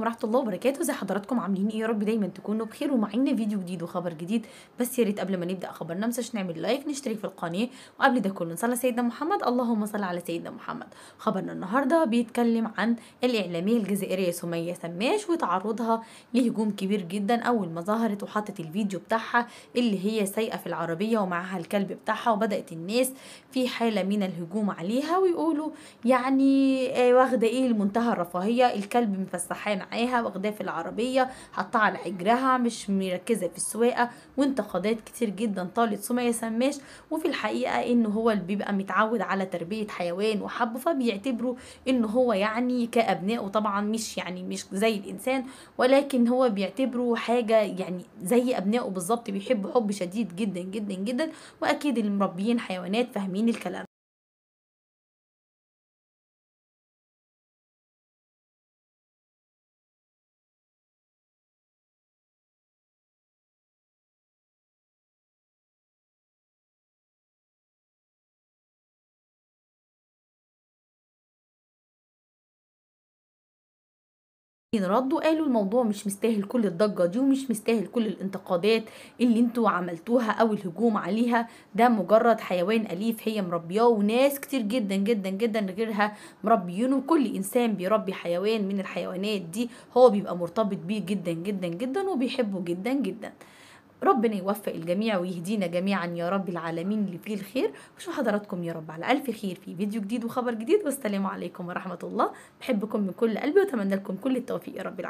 ورحمة الله وبركاته. زي حضراتكم؟ عاملين إيه؟ يا رب دايما تكونوا بخير ومعانا فيديو جديد وخبر جديد. بس يا ريت قبل ما نبدأ خبرنا مش نعمل لايك نشترك في القناة. وقبل ده كله نصلي سيدنا محمد. اللهم صل على سيدنا محمد. خبرنا النهارده بيتكلم عن الإعلامية الجزائرية سمية سماش وتعرضها لهجوم كبير جدا. أول ما ظهرت وحطت الفيديو بتاعها اللي هي سايقة في العربية ومعاها الكلب بتاعها وبدأت الناس في حالة من الهجوم عليها ويقولوا يعني آه، واخدة إيه المنتهى الرفاهية؟ الكلب مفسحاه معاها واخداه في العربية حطها على حجرها مش مركزة في السواقة وانتقادات كتير جدا طالت سمية سماش وفي الحقيقة انه هو اللي بيبقى متعود على تربية حيوان وحبه فبيعتبره انه هو يعني كابنائه طبعا مش يعني مش زي الإنسان ولكن هو بيعتبره حاجة يعني زي أبنائه بالظبط بيحبوا حب شديد جدا جدا جدا. وأكيد اللي مربيين حيوانات فاهمين الكلام. ردوا قالوا الموضوع مش مستاهل كل الضجة دي ومش مستاهل كل الانتقادات اللي أنتوا عملتوها أو الهجوم عليها. ده مجرد حيوان أليف هي مربياه وناس كتير جدا جدا جدا غيرها مربيينه. وكل إنسان بيربي حيوان من الحيوانات دي هو بيبقى مرتبط بيه جدا جدا جدا وبيحبه جدا جدا. ربنا يوفق الجميع ويهدينا جميعا يا رب العالمين اللي فيه الخير. وشوف حضراتكم يا رب؟ على ألف خير. في فيديو جديد وخبر جديد والسلام عليكم ورحمة الله. بحبكم من كل قلبي وأتمنى لكم كل التوفيق يا رب العالمين.